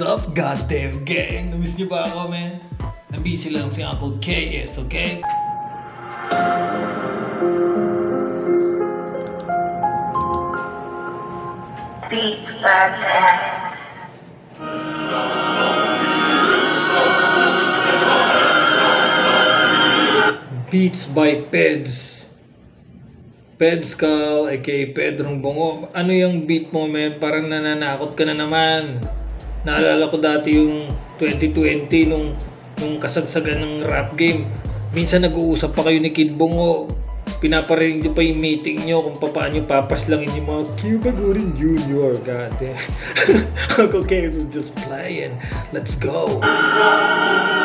What's up, goddamn gang? Namiss niyo ba ako, man? Nabisi lang si Uncle KS, okay? Beats Podcast. Beats by Peds. Peds Cal, aka Pedrong Bongo. Ano yung beat mo, man? Parang nananakot ka na naman. Naalala ko dati yung 2020 nung, nung kasagsagan ng rap game. Minsan nag-uusap pa kayo ni Kid Bongo. Pinaparinig niyo pa yung meeting niyo kung paano papaslangin yung mga Cuba Gooding Jr. God damn. okay, so just playing. Let's go.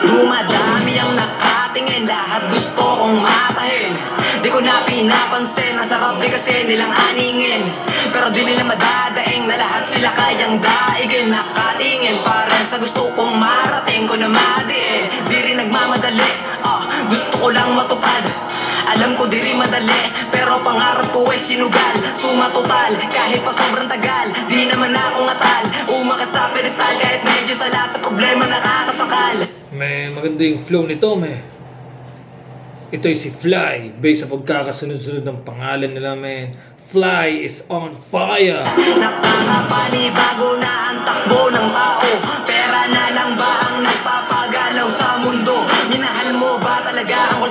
Dumadami ang nakatingin Lahat gusto kong matahin Di ko na pinapansin Ang sarap di kasi nilang aningin Pero di nila madadaing Na lahat sila kayang daigin Nakatingin para sa gusto kong marating Ko na madi eh Di rin nagmamadali ah, Gusto ko lang matupad alam ko di rin madali Pero pangarap ko ay sinugal Suma total Kahit pa sobrang tagal Di naman ako ngatal Umakas sa pedestal Kahit medyo sa lahat sa problema nakakasakal May maganda yung flow nito, may. Ito ay si Fly, based sa pagkakasunod-sunod ng pangalan nila, men. Fly is on fire! Nakakapanibago na ang takbo ng tao Pera na lang ba ang nagpapagalaw sa mundo? Minahal mo ba talaga ang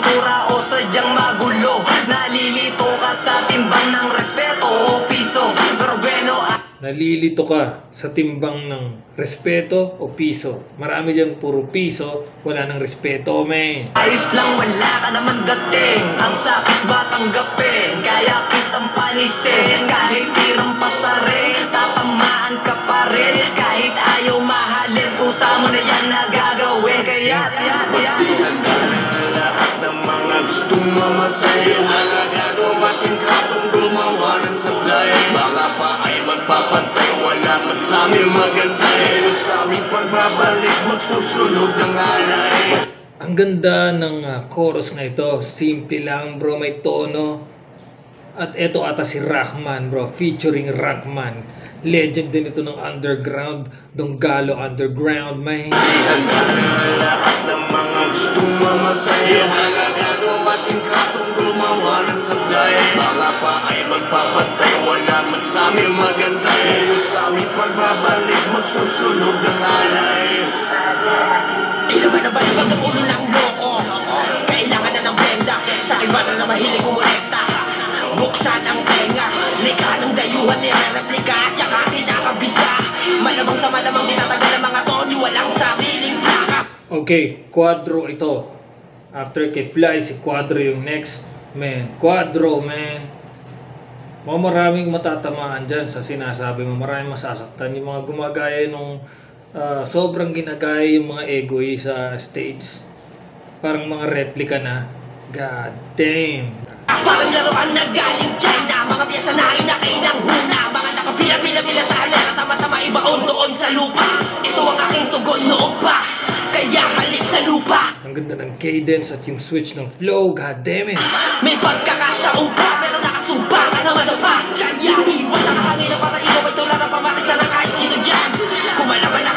sadyang magulo? Nalilito ka sa timbang ng respeto o piso Pero bueno, ah, Nalilito ka sa timbang ng respeto o piso. Marami dyan puro piso, wala ng respeto, men. ayos lang wala ka naman dating Ang sakit ba tanggapin? Kaya kitang panisin Kahit tirang pasare Tatamaan ka pa rin Kahit ayaw mahalin Kusa mo na yan na gagawin Kaya, kaya, kaya gustong mamatay Halagado at ingratong gumawa ng sablay Mga pa ay magpapantay Wala man sa amin magantay Sa aming pagbabalik magsusunod ng alay Ang ganda ng ah, chorus na ito. Simple lang, bro. May tono. At eto ata si Rockman, bro. Featuring Rockman. Legend din ito ng underground. Donggalo underground, man. Handa na lahat ng mga gustong mamatay Mga pa ay magpapantay Wala man sa amin magantay. Sa aming pagbabalik magsusunod ng alay. Di naman na balibag ang ulo ng loko Kailangan na ng benda Sa iba na na mahilig kumulekta Buksan ang tenga. Lika ng dayuhan nire-replika At saka kinakabisa. Malamang sa malamang dinatagal ang mga toni Walang sariling plaka. Okay, Quadro ito. After kay Fly, si Quadro yung next. Man, Quadro, man. Mga maraming matatamaan dyan sa sinasabi mo. Maraming masasaktan. Yung mga gumagaya nung ah, sobrang ginagaya yung mga egoy sa stage. Parang mga replika na. God damn. Parang laruan na galing China Mga piyesa na inakay ng huna Mga nakapila-pila-pila sa halera Sama-sama ibaon doon sa lupa Ito ang aking tugon noon pa Kaya halit sa lupa Ang ganda ng cadence at yung switch ng flow. God damn it. May pagkakataon pa Pero nakasumpa ka naman ang pa Kaya iwan ang hangin na para ikaw ay tulad ng pamatisan ng kahit sino dyan Kumalaban na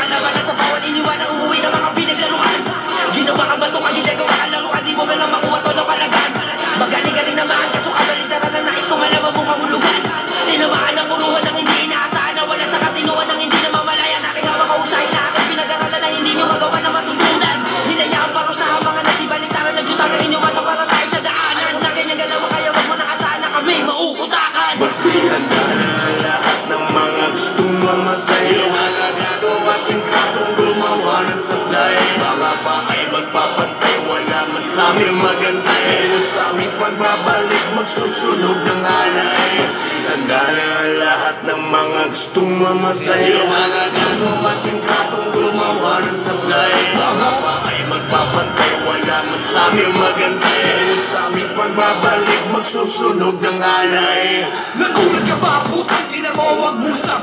sa amin magantay Sa aming pagbabalik magsusunog ng alay. Magsihanda na lahat ng mga gustong mamatay. Halagado at ingratong gumawa ng sablay Mga pa ay magpapantay Wala man sa amin magantay Sa aming pagbabalik magsusunog ng alay. Nagulat ka ba putang ina mo Huwag mong sabihin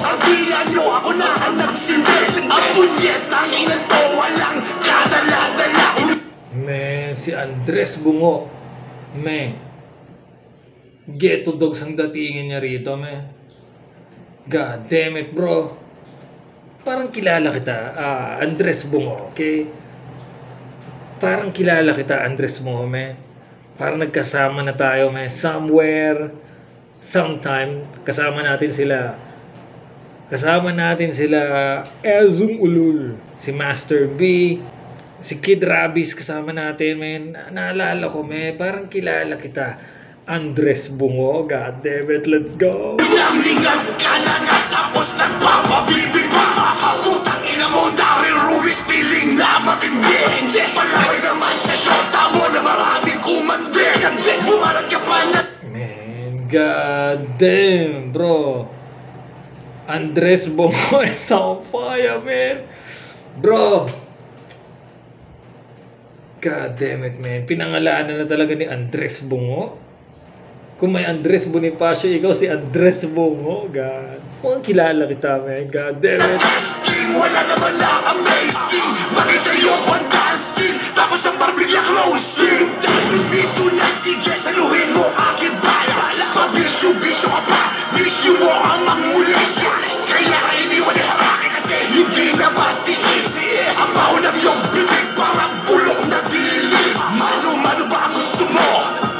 Ang dila nyo Ako na ang nagsindi Ang punyet ang inang to Walang kadala-dala Man, si Andres Bungo. Man. Ghetto dogs ang datingin niya rito, man. God damn it, bro. parang kilala kita, ah, Andres Bungo, okay? Parang kilala kita, Andres Bungo, man. Parang nagkasama na tayo, man. Somewhere, sometime, kasama natin sila. Kasama natin sila Elzum Ulul, si Master B, si Kid Rabis kasama natin, men. Na- Naalala ko, men. Parang kilala kita. Andres Bungo, god damn it, let's go. Pinanglingan ka na nga tapos nagpapabibig pa Putang ina mo dahil Ruiz piling na matindi Hindi palaway naman sa syota mo na maraming kumandi Hindi bumarag ka pa na Man, god damn, bro. Andres Bungo is on fire, man. Bro. God damn it, man. Pinangalanan na talaga ni Andres Bungo. Kung may Andres Bonifacio, ikaw si Andres Bungo. God. Mukhang kilala kita, man. God damn it. Wala naman na amazing Bagay sa'yo fantastic Tapos ang barbilla closing Doesn't mean tonight Sige saluhin hindi na matiis Ang baho ng iyong bibig Parang bulok na dilis Mano-mano ba ang gusto mo?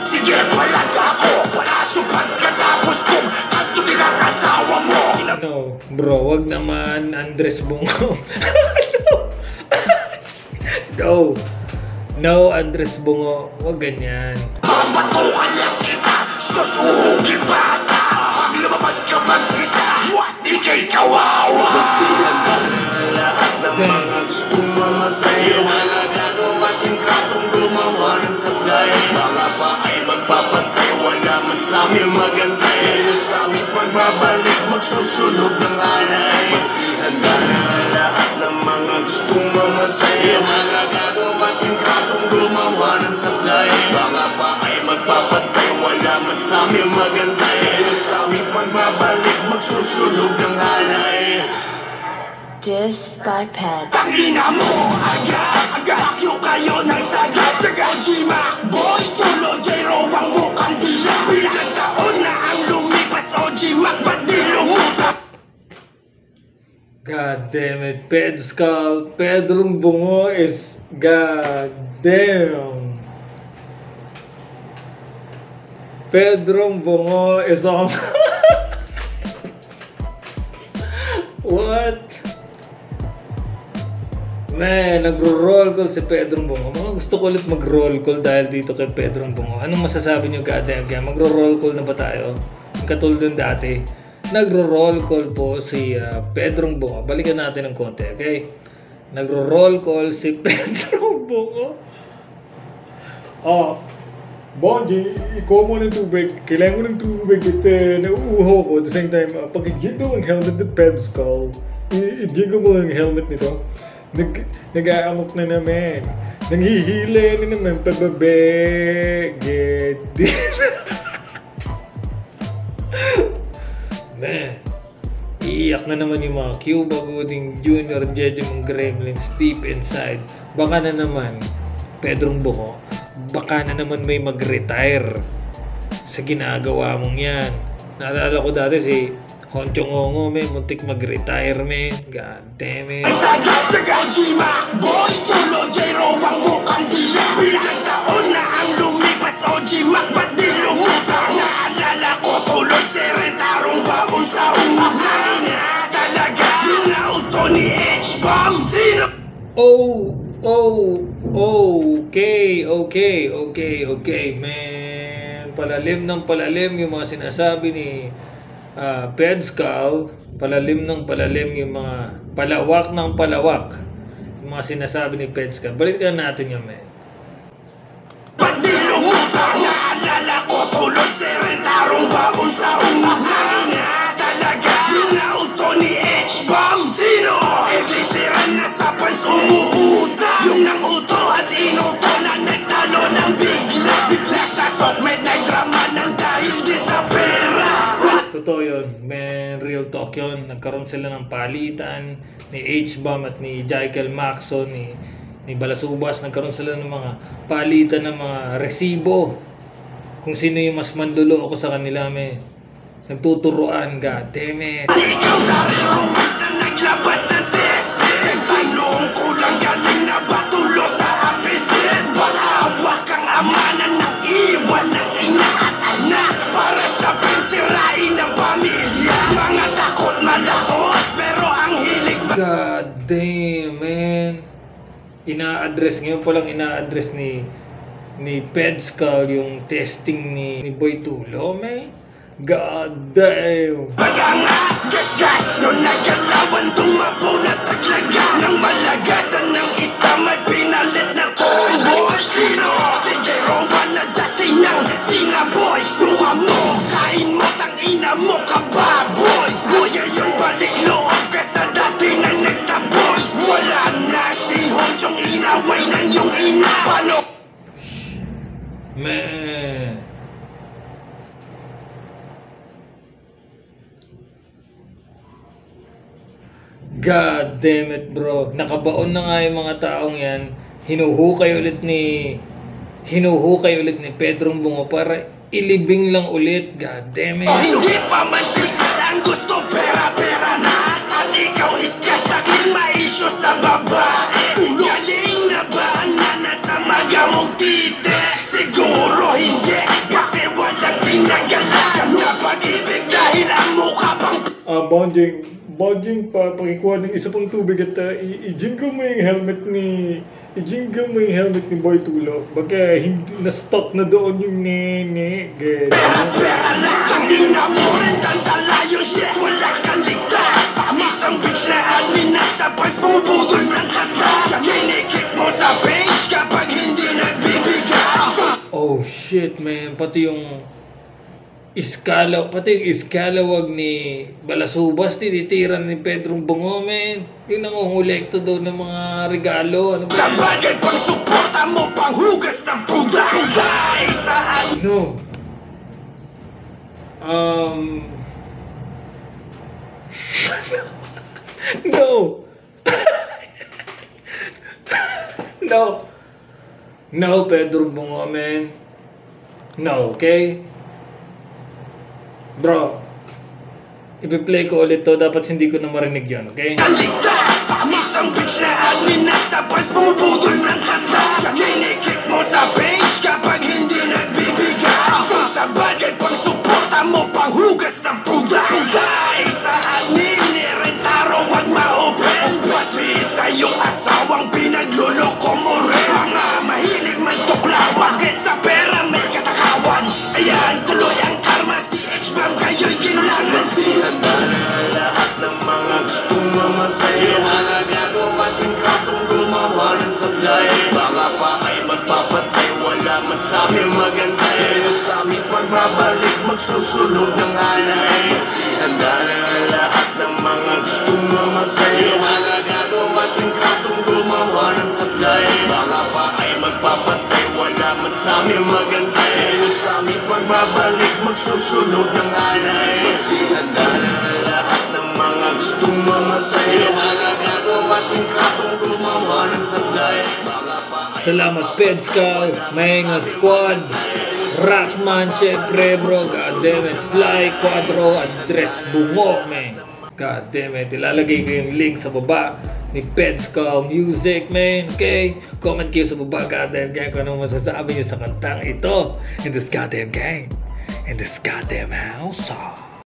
Sige palag ako Wala sukat katapos kong Kantutin ang asawa mo No, bro, wag naman Andres Bungo. no. No, Andres Bungo. Wag ganyan. Mamatukan lang kita Susuhugin bata Pag lumabas ka mag-isa Ika'y kawawa Lahat sa amin magantay Pero sa amin pagbabalik Magsusunog ng alay. Magsihanda na lahat ng mga gustong mamatay. Wala gagawa tingkratong gumawa ng sablay. Mga pa ay magpapantay Wala man sa amin magantay Pero sa amin pagbabalik Magsusunog ng alay. Dis by Peds. Tangina mo agad God damn it. Ped Skull. Pedro Bungo is God damn. Pedro Bungo is on. What? Man, nagro-roll call si Pedro Bungo. Mga gusto ko ulit mag-roll call dahil dito kay Pedro Bungo. Anong masasabi niyo goddamn kaya? Magro-roll call na ba tayo? Katulad ng dati. Nagro-roll call po si ah, Pedro Bungo. Balikan natin ng konti, okay? Nagro-roll call si Pedro Bungo. Ah, Bonji, ikaw mo ng tubig. Kailangan ko ng tubig at uh, nauuho ko. At the same time, uh, pag-jingle ang helmet ng Pebs Skull, i- i-jingle mo ang helmet nito. Nag nag-aamok na naman. Nanghihila na naman pababe. Get Man, iiyak na naman yung mga Cuba Gooding Jr. Jeje mong gremlins deep inside. Baka na naman, Pedrong Buko, baka na naman may mag-retire sa ginagawa mong yan. Naalala ko dati si Honchong Ongo, may muntik mag-retire, man. God damn it. Sagad Sagad Ojima Boy Tulo J-Ro Ang mukhang dila Bilang taon na ang lumipas Ojima Ba't Oh, oh, okay, okay, okay, okay, man. Palalim ng palalim yung mga sinasabi ni uh, Pedscal. Palalim ng palalim yung mga palawak ng palawak. Yung mga sinasabi ni Pedscal. Balikan natin yun, man. Ba't di lumutak Naalala ko Tulo Serentarong bagong sa umak York Tokyo, nagkaroon sila ng palitan ni H-Bomb at ni Jekyll Maxon, ni, ni Balasubas, nagkaroon sila ng mga palitan ng mga resibo. Kung sino yung mas mandulo ako sa kanila, may nagtuturuan, god damn it. Ikaw na rin ang na Ina-address ngayon pa lang ina-address ni ni Pedscal yung testing ni, ni Boy Tulo, man. God damn. Pagangas, gas-gas Noon nagkalawan tumapo na taglaga Nang malagasan ng isa may na combo Sino? Si Jerome na dati niyang tinaboy Suha mo, kain mo, tangina mo kababoy Buya yung balik loob ka sa dati na nagtaboy Wala na si Honchong inaway ng iyong ina Paano? Man. God damn it, bro. Nakabaon na nga yung mga taong yan. Hinuhukay ulit ni... Hinuhukay ulit ni Pedrong Bungo para ilibing lang ulit. God damn it. Hindi pa man sikat ang gusto pera-pera na At ikaw iskas aking maisyo sa babae Bonjing. Bonjing pa, pakikuha ng isa pang tubig at uh, i-jingle mo yung helmet ni... I-jingle mo yung helmet ni Boy Tulo. Baka hindi na-stop na doon yung nene. Ganyan. Oh shit man, pati yung iskalaw, pati iskalawag ni Balasubas, tinitiran ni Pedrong Bungo man. Yung nangungulekto daw ng mga regalo. Ano ba? bagay pang suporta mo pang hugas ng puda Dahil saan No. Um. no. no. No, Pedro Bungo, man. No, okay? Bro, ipi-play ko ulit to. Dapat hindi ko na marinig yan, okay? Kaligtas Isang sablay Baka pa ay magpapatay. Wala man sa amin magantay. Pero sa amin pagbabalik Magsusunod ng alay. Handa na lahat ng mga gustong mamatay. Ihalagado at ingratong gumawa ng sablay. Baka pa ay magpapatay. Wala man sa amin magantay. Pero sa amin pagbabalik Magsusunod ng alay. Magsihanda na lahat ng mga gustong mamatay. Ihalagado Salamat, Pedskal, Mayenga Squad, Rockman, syempre bro, god damn it, Fly, Quadro, Address Bungo, man. God damn it, ilalagay ko yung link sa baba ni Pedskal Music, man. Okay? Comment kayo sa baba, god damn gang, kung anong masasabi niyo sa kantang ito. In this goddamn gang. In this goddamn house. ah.